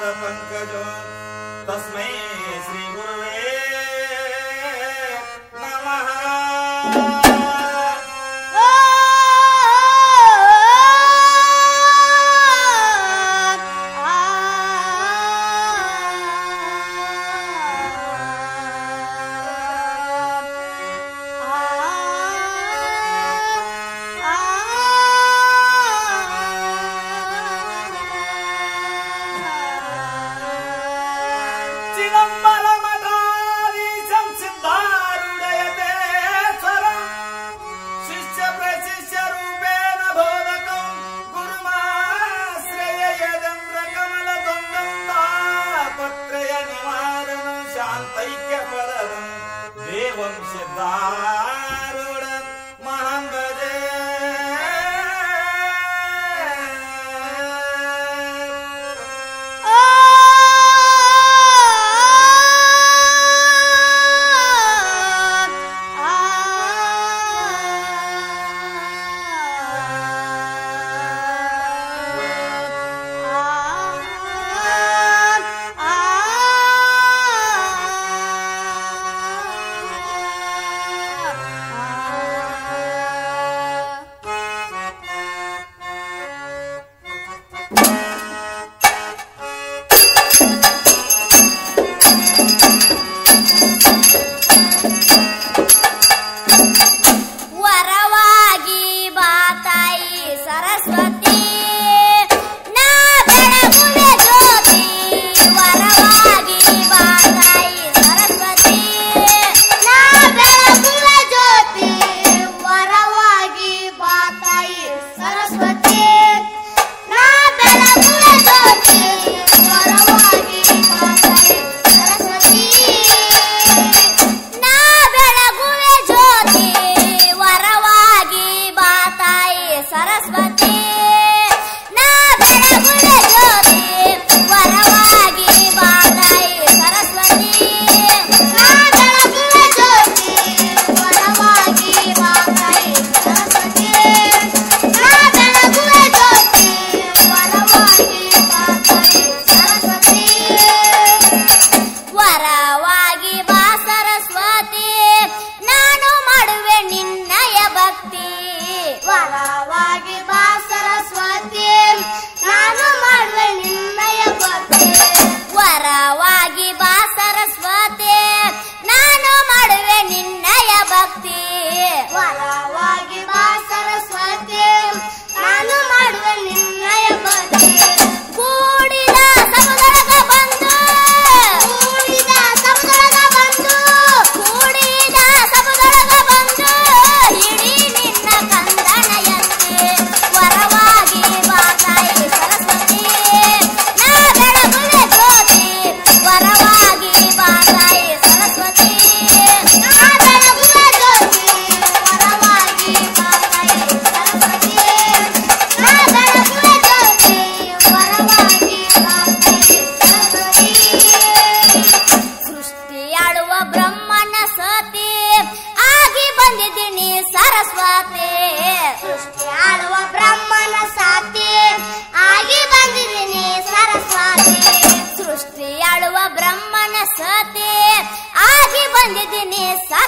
पादपङ्कजो तस्मै श्रीगुरवे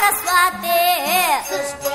सरस्वती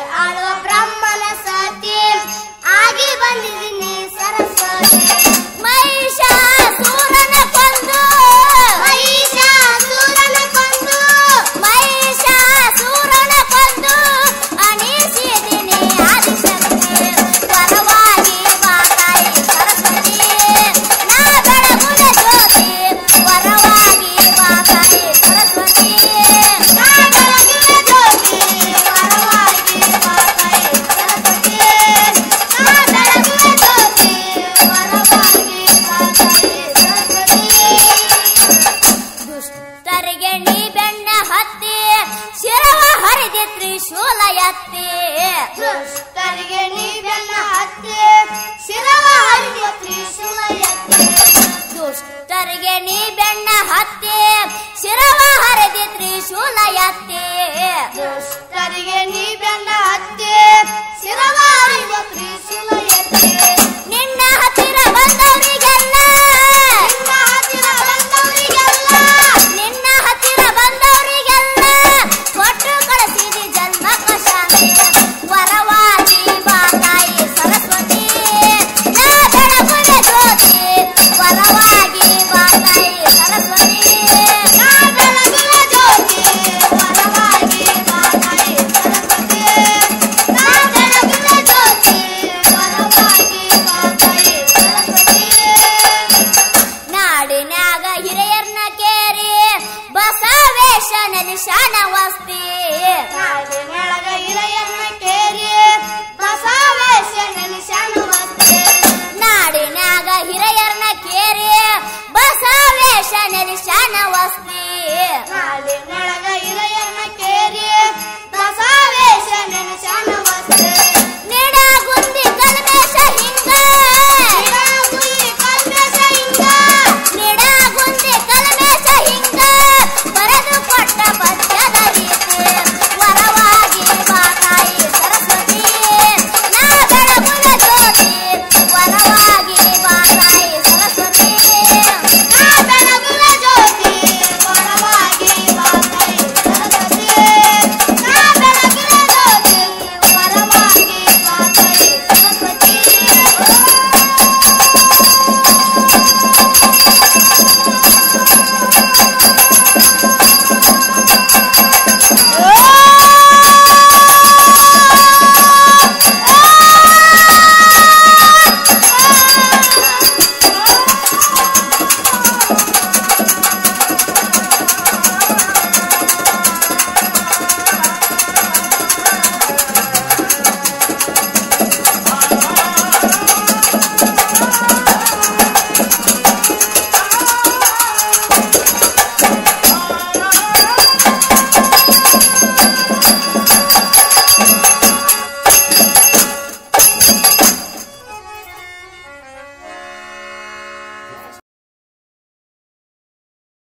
ದುಷ್ಟರಿಗೆ ನೀ ಶನಲಿ ಶನ ವಸ್ತಿ ಕಾಲಿನೊಳಗ ಇಲೆಯನ್ನ ಕೇರಿ. ಬಸವೇ ಶನಲಿ ಶನ ವಸ್ತಿ ನಾಡಿನಾಗ ಹಿರಿಯರ್ನ ಕೇರಿ. ಬಸವೇ ಶನಲಿ ಶನ ವಸ್ತಿ